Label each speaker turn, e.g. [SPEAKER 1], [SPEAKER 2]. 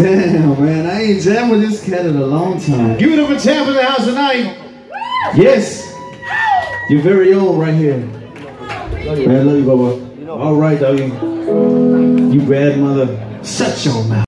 [SPEAKER 1] Damn, man, I ain't jammed with this cat in a long time.
[SPEAKER 2] Give it up for Champ in the house tonight.
[SPEAKER 1] Yes, you're very old right here. Man, I love you, Bubba. All right, doggy. You bad mother. Shut your mouth.